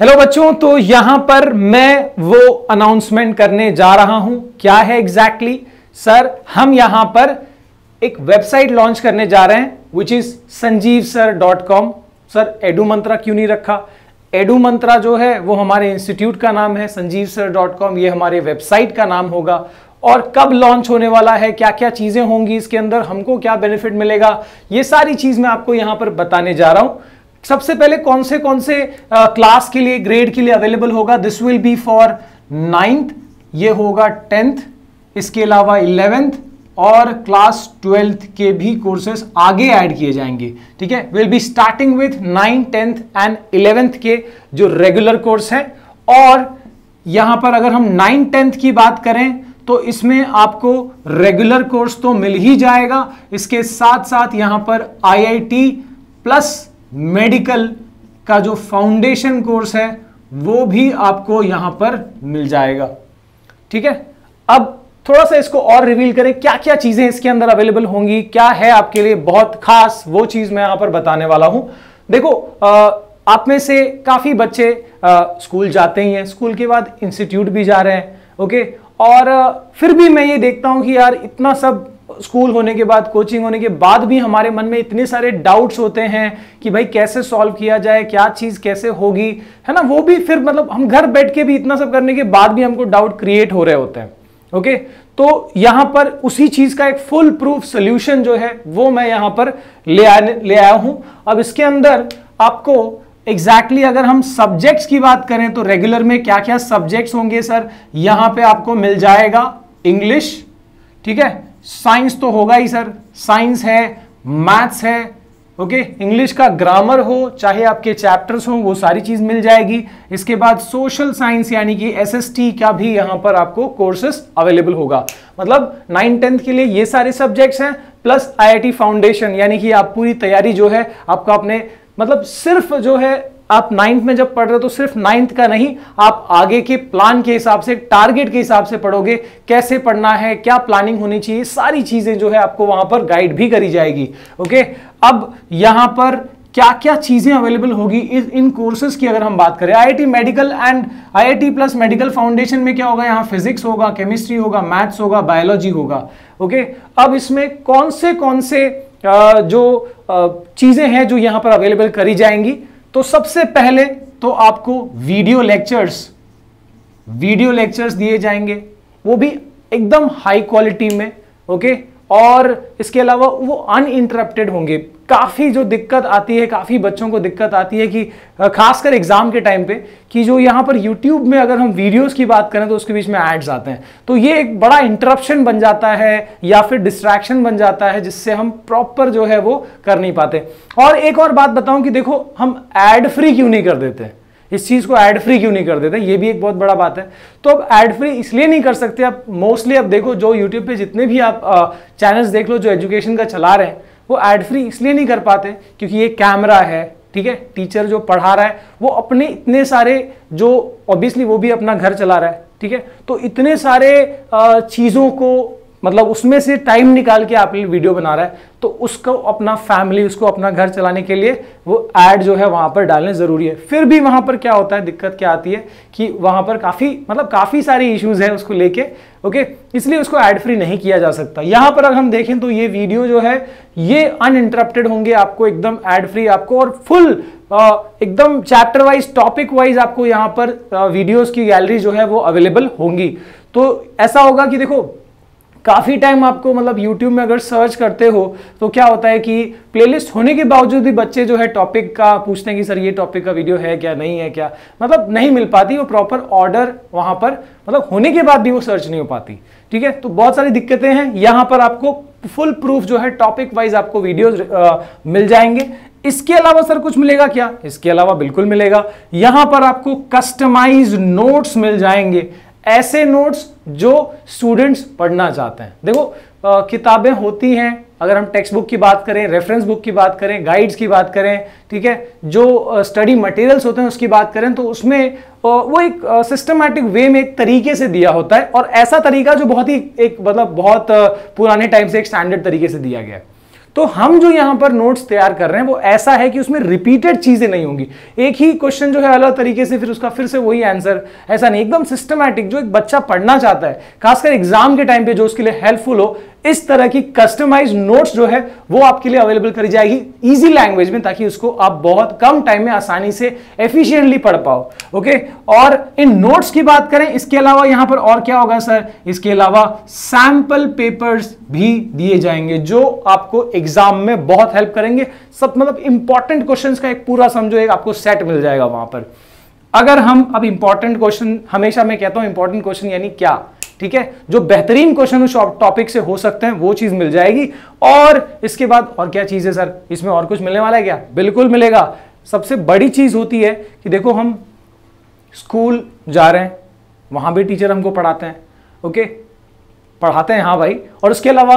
Hello बच्चों तो यहाँ पर मैं वो अनाउंसमेंट करने जा रहा हूँ। क्या है एग्जैक्टली exactly? सर हम यहाँ पर एक वेबसाइट लॉन्च करने जा रहे हैं which is Sanjeev sir dot com sir edu mantra क्यों नहीं रखा? एडू मंत्रा जो है, वो हमारे इंस्टीट्यूट का नाम है संजीव सर डॉट कॉम ये हमारे वेबसाइट का नाम होगा। और कब लॉन्च होने वाला है क्या क्या चीज़ें होंगी इसके अंदर, हमको क्या बेनिफिट मिलेगा, ये सारी चीज़ मैं आपको यहाँ पर बताने जा रहा हूँ। सबसे पहले कौन से कौन से क्लास के लिए ग्रेड के लिए अवेलेबल होगा? This will be for ninth ये होगा टेंथ इसके अलावा इलेवेंथ और क्लास ट्वेल्थ के भी कोर्सेस आगे ऐड किए जाएँगे। ठीक है? Will be starting with nine tenth and eleventh के जो रेगुलर कोर्स है। और यहाँ पर अगर हम नाइन टेंथ की बात करें तो इसमें आपको रेगुलर कोर्स तो मिल ही जाएगा। इसके साथ साथ यहाँ पर आईआईटी प्लस मेडिकल का जो फाउंडेशन कोर्स है वो भी आपको यहाँ पर मिल जाएगा। ठीक है? अब थोड़ा सा इसको और रिवील करें क्या क्या चीज़ें इसके अंदर अवेलेबल होंगी क्या है आपके लिए बहुत खास वो चीज़ मैं यहाँ पर बताने वाला हूँ। देखो आप में से काफ़ी बच्चे आ, स्कूल जाते ही हैं। स्कूल के बाद इंस्टीट्यूट भी जा रहे हैं ओके? और फिर भी मैं ये देखता हूँ कि यार इतना सब स्कूल होने के बाद, कोचिंग होने के बाद भी हमारे मन में इतने सारे डाउट्स होते हैं कि भाई कैसे सॉल्व किया जाए, क्या चीज़ कैसे होगी, है ना? वो भी फिर मतलब हम घर बैठ के भी इतना सब करने के बाद भी हमको डाउट क्रिएट हो रहे होते हैं ओके तो यहाँ पर उसी चीज़ का एक फुल प्रूफ सोल्यूशन जो है, वो मैं यहाँ पर ले आने, ले आया हूँ। अब इसके अंदर आपको एग्जैक्टली exactly अगर हम सब्जेक्ट्स की बात करें तो रेगुलर में क्या क्या सब्जेक्ट्स होंगे सर यहाँ पे आपको मिल जाएगा इंग्लिश ठीक है? साइंस तो होगा ही, सर। साइंस है, मैथ्स है, ओके? okay? इंग्लिश का ग्रामर हो, चाहे आपके चैप्टर्स हो, वो सारी चीज़ मिल जाएगी। इसके बाद सोशल साइंस, यानी कि एसएसटी का भी यहाँ पर आपको कोर्सेस अवेलेबल होगा। मतलब नाइन टेंथ के लिए ये सारे सब्जेक्ट्स हैं, प्लस आईआईटी फाउंडेशन, यानी कि आप पूरी तैयारी जो है, आपका अपने मतलब सिर्फ़ जो है आप नाइन्थ में जब पढ़ रहे हो तो सिर्फ़ नाइन्थ का नहीं, आप आगे के प्लान के हिसाब से टारगेट के हिसाब से पढ़ोगे, कैसे पढ़ना है, क्या प्लानिंग होनी चाहिए, सारी चीज़ें जो है आपको वहाँ पर गाइड भी करी जाएगी ओके अब यहाँ पर क्या क्या चीज़ें अवेलेबल होगी इन कोर्सेज की अगर हम बात करें IIT medical and IIT plus medical foundation में क्या होगा, यहाँ फिजिक्स होगा केमिस्ट्री होगा मैथ्स होगा बायोलॉजी होगा ओके अब इसमें कौन से कौन से जो चीज़ें हैं जो यहाँ पर अवेलेबल करी जाएँगी तो सबसे पहले तो आपको वीडियो लेक्चर्स वीडियो लेक्चर्स दिए जाएँगे। वो भी एकदम हाई क्वालिटी में ओके और इसके अलावा वो अनइंटरप्टेड होंगे। काफ़ी जो दिक्कत आती है, काफ़ी बच्चों को दिक्कत आती है कि खासकर एग्ज़ाम के टाइम पे कि जो यहाँ पर यूट्यूब में अगर हम वीडियोस की बात करें तो उसके बीच में एड्स आते हैं। तो ये एक बड़ा इंटरप्शन बन जाता है या फिर डिस्ट्रैक्शन बन जाता है जिससे हम प्रॉपर जो है वो कर नहीं पाते। और एक और बात बताऊँ कि देखो, हम एड फ्री क्यों नहीं कर देते? इस चीज़ को एड फ्री क्यों नहीं कर देते? ये भी एक बहुत बड़ा बात है। तो अब एड फ्री इसलिए नहीं कर सकते, आप मोस्टली अब देखो, जो यूट्यूब पे जितने भी आप चैनल्स देख लो, जो एजुकेशन का चला रहे हैं वो एड फ्री इसलिए नहीं कर पाते क्योंकि ये कैमरा है, ठीक है? टीचर जो पढ़ा रहा है, वो अपने इतने सारे जो ऑब्वियसली वो भी अपना घर चला रहा है, ठीक है? तो इतने सारे चीज़ों को मतलब उसमें से टाइम निकाल के आप वीडियो बना रहा है तो उसको अपना फैमिली उसको अपना घर चलाने के लिए वो एड जो है वहाँ पर डालने ज़रूरी है। फिर भी वहाँ पर क्या होता है, दिक्कत क्या आती है कि वहाँ पर काफ़ी मतलब काफ़ी सारे इश्यूज़ है उसको लेके ओके इसलिए उसको एड फ्री नहीं किया जा सकता। यहाँ पर अगर हम देखें तो ये वीडियो जो है, ये अनइंटरप्टेड होंगे आपको, एकदम एड फ्री आपको, और फुल एकदम चैप्टर वाइज टॉपिक वाइज आपको यहाँ पर वीडियोस की गैलरी जो है वो अवेलेबल होंगी। तो ऐसा होगा कि देखो काफ़ी टाइम आपको मतलब YouTube में अगर सर्च करते हो तो क्या होता है कि प्लेलिस्ट होने के बावजूद भी बच्चे जो है टॉपिक का पूछते हैं कि, सर, ये टॉपिक का वीडियो है क्या, नहीं है क्या? मतलब नहीं मिल पाती, वो प्रॉपर ऑर्डर वहाँ पर मतलब होने के बाद भी वो सर्च नहीं हो पाती। ठीक है? तो बहुत सारी दिक्कतें हैं। यहाँ पर आपको फुल प्रूफ जो है टॉपिक वाइज आपको वीडियो मिल जाएँगे। इसके अलावा सर, कुछ मिलेगा क्या? इसके अलावा बिल्कुल मिलेगा। यहाँ पर आपको कस्टमाइज नोट्स मिल जाएँगे। ऐसे नोट्स जो स्टूडेंट्स पढ़ना चाहते हैं। देखो किताबें होती हैं, अगर हम टेक्स्ट बुक की बात करें रेफरेंस बुक की बात करें गाइड्स की बात करें, ठीक है? जो स्टडी मटेरियल्स होते हैं, उसकी बात करें तो उसमें वो एक सिस्टमैटिक वे में एक तरीके से दिया होता है, और ऐसा तरीका जो बहुत ही एक मतलब बहुत पुराने टाइम से एक स्टैंडर्ड तरीके से दिया गया है। तो हम जो यहाँ पर नोट्स तैयार कर रहे हैं, वो ऐसा है कि उसमें रिपीटेड चीज़ें नहीं होंगी। एक ही क्वेश्चन जो है अलग तरीके से, फिर उसका फिर से वही आंसर ऐसा नहीं, एकदम सिस्टमैटिक जो एक बच्चा पढ़ना चाहता है, खासकर एग्ज़ाम के टाइम पे, जो उसके लिए हेल्पफुल हो इस तरह की कस्टमाइज नोट्स जो है, वो आपके लिए अवेलेबल करी जाएगी इजी लैंग्वेज में, ताकि उसको आप बहुत कम टाइम में आसानी से एफिशिएंटली पढ़ पाओ ओके और इन नोट्स की बात करें, इसके अलावा यहाँ पर और क्या होगा सर इसके अलावा सैंपल पेपर्स भी दिए जाएँगे, जो आपको एग्ज़ाम में बहुत हेल्प करेंगे। सब मतलब इंपॉर्टेंट क्वेश्चन का एक पूरा समझो एक आपको सेट मिल जाएगा वहाँ पर। अगर हम, अब इंपॉर्टेंट क्वेश्चन हमेशा मैं कहता हूँ इंपॉर्टेंट क्वेश्चन यानी क्या? ठीक है? जो बेहतरीन क्वेश्चन उस टॉपिक से हो सकते हैं, वो चीज़ मिल जाएगी। और इसके बाद और क्या चीज़ है, सर? इसमें और कुछ मिलने वाला है क्या? बिल्कुल मिलेगा। सबसे बड़ी चीज़ होती है कि देखो, हम स्कूल जा रहे हैं, वहाँ भी टीचर हमको पढ़ाते हैं ओके पढ़ाते हैं हाँ भाई। और उसके अलावा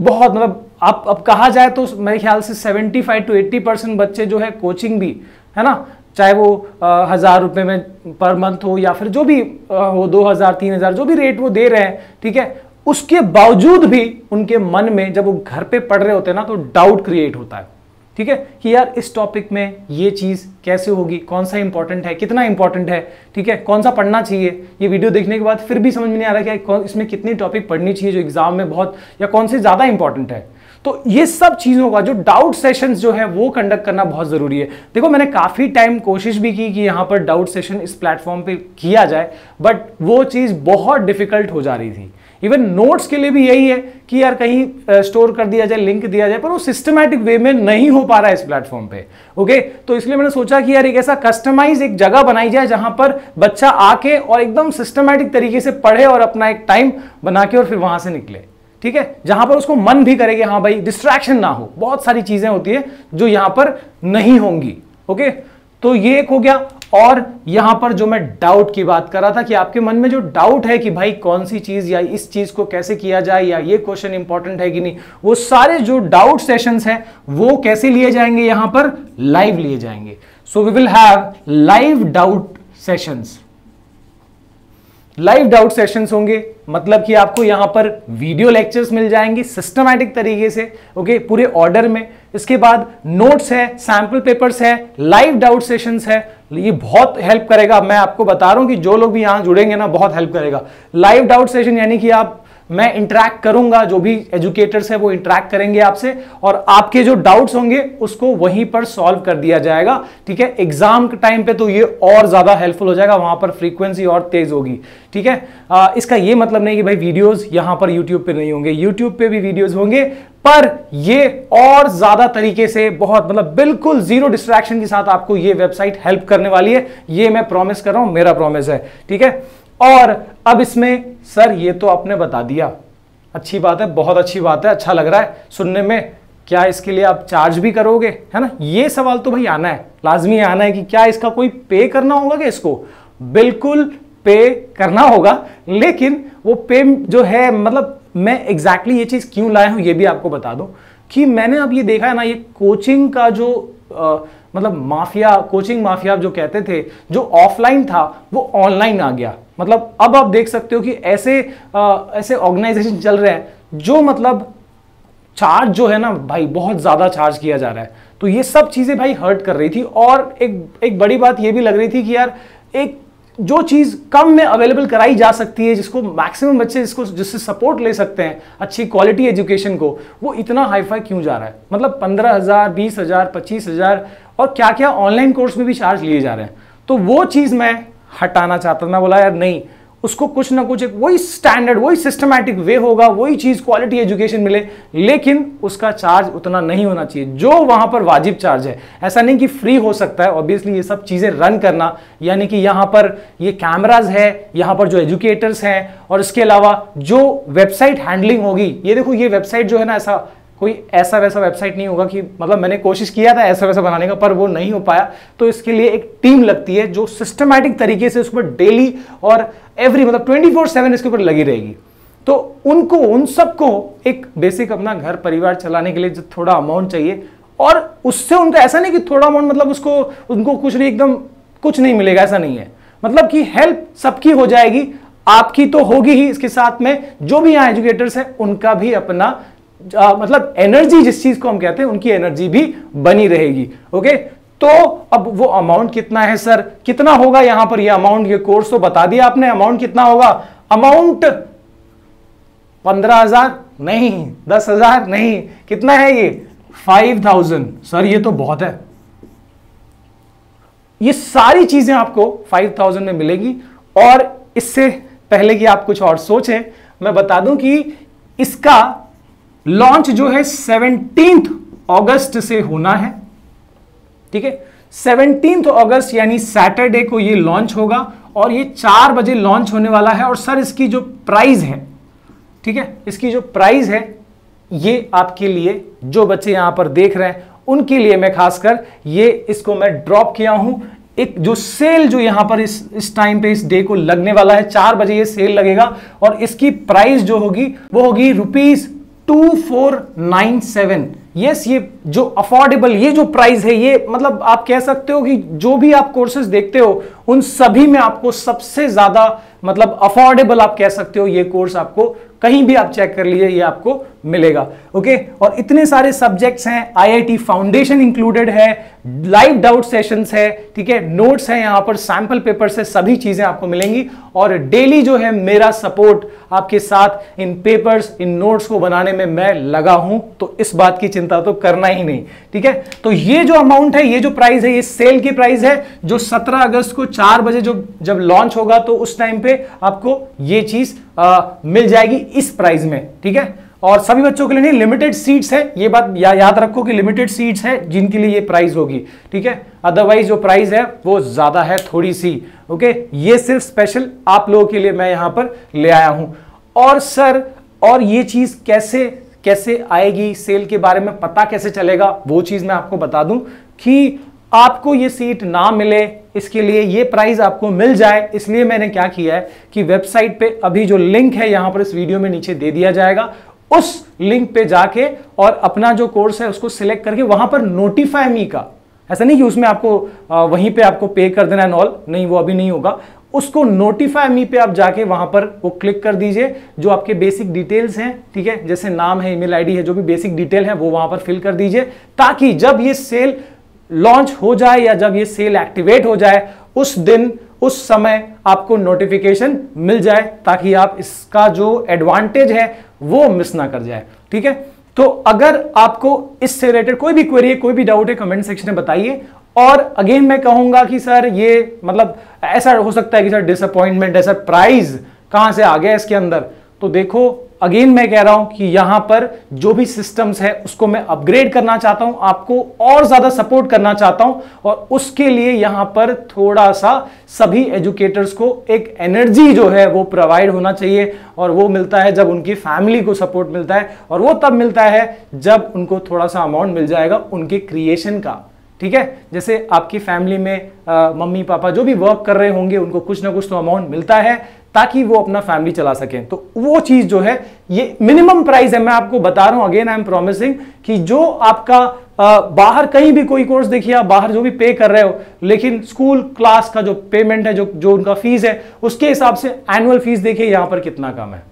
बहुत मतलब आप अब कहा जाए तो मेरे ख्याल से 75 टू 80 परसेंट बच्चे जो है कोचिंग भी, है ना? चाहे वो हज़ार रुपये में पर मंथ हो या फिर जो भी हो, दो हज़ार, तीन हज़ार, जो भी रेट वो दे रहे हैं, ठीक है? उसके बावजूद भी उनके मन में जब वो घर पे पढ़ रहे होते हैं ना तो डाउट क्रिएट होता है। ठीक है? कि यार, इस टॉपिक में ये चीज़ कैसे होगी? कौन सा इंपॉर्टेंट है? कितना इंपॉर्टेंट है? ठीक है? कौन सा पढ़ना चाहिए? ये वीडियो देखने के बाद फिर भी समझ में नहीं आ रहा कि इसमें कितनी टॉपिक पढ़नी चाहिए जो एग्ज़ाम में बहुत या कौन से ज़्यादा इंपॉर्टेंट है। तो ये सब चीज़ों का जो डाउट सेशंस जो है, वो कंडक्ट करना बहुत ज़रूरी है। देखो, मैंने काफ़ी टाइम कोशिश भी की कि यहाँ पर डाउट सेशन इस प्लेटफॉर्म पे किया जाए बट वो चीज़ बहुत डिफ़िकल्ट हो जा रही थी। इवन नोट्स के लिए भी यही है कि यार कहीं स्टोर कर दिया जाए लिंक दिया जाए, पर वो सिस्टमैटिक वे में नहीं हो पा रहा है इस प्लेटफॉर्म पे। ओके तो इसलिए मैंने सोचा कि यार एक ऐसा कस्टमाइज एक जगह बनाई जाए जहाँ पर बच्चा आके और एकदम सिस्टमैटिक तरीके से पढ़े और अपना एक टाइम बना के और फिर वहाँ से निकले। ठीक है? जहाँ पर उसको मन भी करेगा हाँ भाई डिस्ट्रैक्शन ना हो। बहुत सारी चीज़ें होती है जो यहाँ पर नहीं होंगी, ओके? तो ये एक हो गया। और यहाँ पर जो मैं डाउट की बात कर रहा था कि आपके मन में जो डाउट है कि भाई कौन सी चीज़ या इस चीज़ को कैसे किया जाए या ये क्वेश्चन इंपॉर्टेंट है कि नहीं, वो सारे जो डाउट सेशंस हैं, वो कैसे लिए जाएँगे? यहाँ पर लाइव लिए जाएँगे। So we will have live doubt sessions live doubt sessions होंगे। मतलब कि आपको यहाँ पर वीडियो लेक्चर्स मिल जाएँगे सिस्टमैटिक तरीके से ओके पूरे ऑर्डर में। इसके बाद नोट्स है सैंपल पेपर्स है लाइव डाउट सेशंस है। ये बहुत हेल्प करेगा। मैं आपको बता रहा हूँ कि जो लोग भी यहाँ जुड़ेंगे ना, बहुत हेल्प करेगा। लाइव डाउट सेशन यानी कि आप मैं इंटरेक्ट करूँगा जो भी एजुकेटर्स है वो इंटरेक्ट करेंगे आपसे और आपके जो डाउट्स होंगे उसको वहीं पर सॉल्व कर दिया जाएगा। ठीक है? एग्ज़ाम के टाइम पे तो ये और ज़्यादा हेल्पफुल हो जाएगा वहाँ पर फ्रीक्वेंसी और तेज होगी। ठीक है? आ, इसका ये मतलब नहीं कि भाई वीडियोस यहाँ पर यूट्यूब पे नहीं होंगे। यूट्यूब पे भी वीडियोस होंगे पर ये और ज़्यादा तरीके से बहुत मतलब बिल्कुल ज़ीरो डिस्ट्रैक्शन के साथ आपको ये वेबसाइट हेल्प करने वाली है। ये मैं प्रॉमिस कर रहा हूँ मेरा प्रॉमिस है। ठीक है? और अब इसमें सर ये तो आपने बता दिया। अच्छी बात है बहुत अच्छी बात है अच्छा लग रहा है। सुनने में क्या इसके लिए आप चार्ज भी करोगे है ना? ये सवाल तो भाई आना है लाजमी आना है कि क्या इसका कोई पे करना होगा क्या इसको? बिल्कुल पे करना होगा लेकिन वो पे जो है मतलब मैं एग्जैक्टली exactly ये चीज़ क्यों लाया हूँ ये भी आपको बता दूँ कि मैंने अब ये देखा है ना ये कोचिंग का जो आ, मतलब माफिया कोचिंग माफिया जो कहते थे जो ऑफलाइन था वो ऑनलाइन आ गया। मतलब अब आप देख सकते हो कि ऐसे आ, ऐसे ऑर्गेनाइजेशन चल रहे हैं जो मतलब चार्ज जो है ना भाई बहुत ज़्यादा चार्ज किया जा रहा है। तो ये सब चीज़ें भाई हर्ट कर रही थी और एक एक बड़ी बात ये भी लग रही थी कि यार एक जो चीज़ कम में अवेलेबल कराई जा सकती है, जिसको मैक्सिमम बच्चे जिसको, जिससे सपोर्ट ले सकते हैं, अच्छी क्वालिटी एजुकेशन को, वो इतना हाईफाई क्यों जा रहा है? मतलब पंद्रह हज़ार, बीस हज़ार, पच्चीस हज़ार और क्या क्या ऑनलाइन कोर्स में भी चार्ज लिए जा रहे हैं। तो वो चीज़ मैं हटाना चाहता था, मैं बोला, यार नहीं उसको कुछ ना कुछ एक वही स्टैंडर्ड वही सिस्टमैटिक वे होगा, वही चीज़ क्वालिटी एजुकेशन मिले, लेकिन उसका चार्ज उतना नहीं होना चाहिए। जो वहाँ पर वाजिब चार्ज है। ऐसा नहीं कि फ्री हो सकता है ऑब्वियसली ये सब चीज़ें रन करना, यानी कि यहाँ पर ये कैमराज है, यहाँ पर जो एजुकेटर्स हैं, और इसके अलावा जो वेबसाइट हैंडलिंग होगी, ये देखो, ये वेबसाइट जो है ना ऐसा कोई ऐसा वैसा वेबसाइट नहीं होगा कि मतलब मैंने कोशिश किया था ऐसा वैसा बनाने का, पर वो नहीं हो पाया। तो इसके लिए एक टीम लगती है जो सिस्टमैटिक तरीके से उस पर डेली और एवरी मतलब ट्वेंटी फोर सेवन इसके ऊपर लगी रहेगी। तो उनको, उन सबको एक बेसिक अपना घर परिवार चलाने के लिए जो थोड़ा अमाउंट चाहिए। और उससे उनका ऐसा नहीं कि थोड़ा अमाउंट मतलब उसको, उनको कुछ नहीं, एकदम कुछ नहीं मिलेगा, ऐसा नहीं है। मतलब कि हेल्प सबकी हो जाएगी, आपकी तो होगी ही इसके साथ में। जो भी यहाँ एजुकेटर्स हैं, उनका भी अपना आ, मतलब एनर्जी जिस चीज़ को हम कहते हैं उनकी एनर्जी भी बनी रहेगी ओके तो अब वो अमाउंट कितना है सर कितना होगा यहाँ पर? ये अमाउंट ये कोर्स तो बता दिया आपने अमाउंट कितना होगा? अमाउंट पंद्रह हज़ार नहीं दस हज़ार नहीं कितना है ये? फाइव थाउज़ेंड सर ये तो बहुत है। ये सारी चीज़ें आपको फाइव थाउज़ेंड में मिलेगी और इससे पहले कि आप कुछ और सोचें मैं बता दूँ कि इसका लॉन्च जो है सेवनटींथ अगस्त से होना है। ठीक है? सेवनटींथ अगस्त यानी सैटरडे को ये लॉन्च होगा और ये चार बजे लॉन्च होने वाला है और सर इसकी जो प्राइस है, ठीक है? इसकी जो प्राइस है, ये आपके लिए, जो बच्चे यहाँ पर देख रहे हैं, उनके लिए मैं खासकर ये इसको मैं ड्रॉप किया हूँ। एक जो सेल जो यहाँ पर इस इस टाइम पे इस डे को लगने वाला है, चार बजे ये सेल लगेगा और इसकी प्राइस जो होगी, वो होगी रुपीज़ 2497 यस ये जो अफोर्डेबल ये जो प्राइस है, ये मतलब आप कह सकते हो कि जो भी आप कोर्सेज देखते हो, उन सभी में आपको सबसे ज़्यादा मतलब अफोर्डेबल आप कह सकते हो, ये कोर्स आपको कहीं भी आप चेक कर लीजिए, ये आपको मिलेगा। ओके और इतने सारे सब्जेक्ट्स हैं आईआईटी फाउंडेशन इंक्लूडेड है लाइव डाउट सेशंस है, ठीक है? नोट्स हैं यहाँ पर सैंपल पेपर से सभी चीज़ें आपको मिलेंगी। और डेली जो है, मेरा सपोर्ट आपके साथ इन पेपर्स इन नोट्स को बनाने में मैं लगा हूँ। तो इस बात की चिंता तो करना ही नहीं ठीक है? तो ये जो अमाउंट है ये जो प्राइस है ये सेल की प्राइस है जो 17 अगस्त को चार बजे जो जब लॉन्च होगा तो उस टाइम पे आपको ये चीज़ आ, मिल जाएगी इस प्राइस में ठीक है? और सभी बच्चों के लिए नहीं लिमिटेड सीट्स है ये बात या, याद रखो कि लिमिटेड सीट्स है जिनके लिए ये प्राइस होगी ठीक है? अदरवाइज़ जो प्राइस है वो ज़्यादा है थोड़ी सी ओके ये सिर्फ़ स्पेशल आप लोगों के लिए मैं यहाँ पर ले आया हूँ। और सर और ये चीज़ कैसे कैसे आएगी सेल के बारे में पता कैसे चलेगा, वो चीज़ मैं आपको बता दूँ कि आपको ये सीट ना मिले, इसके लिए ये प्राइस आपको मिल जाए। इसलिए मैंने क्या किया है कि वेबसाइट पे अभी जो लिंक है, यहाँ पर इस वीडियो में नीचे दे दिया जाएगा। उस लिंक पे जाके और अपना जो कोर्स है, उसको सिलेक्ट करके वहाँ पर नोटिफाई मी का। ऐसा नहीं कि उसमें आपको वहीं पे आपको पे कर देना है नॉल नहीं, वो अभी नहीं होगा। उसको नोटिफाई मी पे आप जाके वहाँ पर वो क्लिक कर दीजिए, जो आपके बेसिक डिटेल्स हैं, ठीक है? जैसे नाम है ईमेल आईडी है, जो भी बेसिक डिटेल है, वो वहाँ पर फिल कर दीजिए, ताकि जब ये सेल लॉन्च हो जाए या जब ये सेल एक्टिवेट हो जाए, उस दिन, उस समय आपको नोटिफिकेशन मिल जाए, ताकि आप इसका जो एडवांटेज है, वो मिस ना कर जाए, ठीक है? तो अगर आपको इससे रिलेटेड कोई भी क्वेरी है, कोई भी डाउट है कमेंट सेक्शन में बताइए और अगेन मैं कहूँगा कि सर ये मतलब ऐसा हो सकता है कि सर डिसअपॉइंटमेंट है, सर प्राइज कहाँ से आ गया इसके अंदर? तो देखो अगेन मैं कह रहा हूँ कि यहाँ पर जो भी सिस्टम्स है, उसको मैं अपग्रेड करना चाहता हूँ, आपको और ज़्यादा सपोर्ट करना चाहता हूँ और उसके लिए यहाँ पर थोड़ा सा सभी एजुकेटर्स को एक एनर्जी जो है, वो प्रोवाइड होना चाहिए और वो मिलता है जब उनकी फैमिली को सपोर्ट मिलता है और वो तब मिलता है जब उनको थोड़ा सा अमाउंट मिल जाएगा उनके क्रिएशन का। ठीक है? जैसे आपकी फैमिली में आ, मम्मी पापा जो भी वर्क कर रहे होंगे उनको कुछ ना कुछ तो अमाउंट मिलता है ताकि वो अपना फैमिली चला सकें। तो वो चीज़ जो है ये मिनिमम प्राइस है मैं आपको बता रहा हूँ अगेन आई एम प्रोमिसिंग कि जो आपका आ, बाहर कहीं भी कोई कोर्स देखिए आप बाहर जो भी पे कर रहे हो लेकिन स्कूल क्लास का जो पेमेंट है जो जो उनका फ़ीस है उसके हिसाब से एनुअल फ़ीस देखिए यहाँ पर कितना कम है।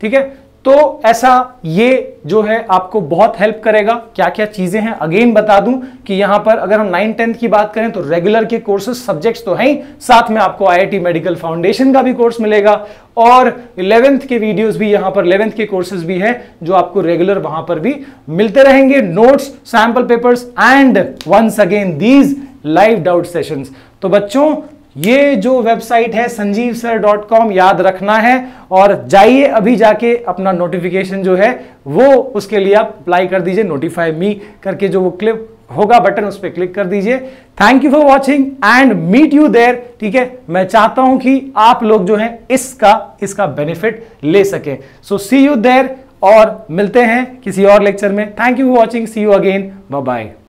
ठीक है? तो ऐसा ये जो है आपको बहुत हेल्प करेगा। क्या क्या चीज़ें हैं? अगेन बता दूँ कि यहाँ पर अगर हम नाइन टेंथ की बात करें तो रेगुलर के कोर्सेज सब्जेक्ट्स तो हैं साथ में आपको आईआईटी मेडिकल फाउंडेशन का भी कोर्स मिलेगा और इलेवेंथ के वीडियोस भी यहाँ पर इलेवेंथ के कोर्सेज भी हैं जो आपको रेगुलर वहाँ पर भी मिलते रहेंगे। Notes sample papers and once again these live doubt sessions तो बच्चों ये जो वेबसाइट है संजीव सर डॉट कॉम, याद रखना है और जाइए अभी जाके अपना नोटिफिकेशन जो है, वो उसके लिए आप अप्लाई कर दीजिए नोटिफाई मी करके जो वो क्लिप होगा बटन उस पर क्लिक कर दीजिए। Thank you for watching and meet you there ठीक है? मैं चाहता हूँ कि आप लोग जो है, इसका इसका बेनिफिट ले सके। सो सी यू देयर और मिलते हैं किसी और लेक्चर में। Thank you for watching see you again bye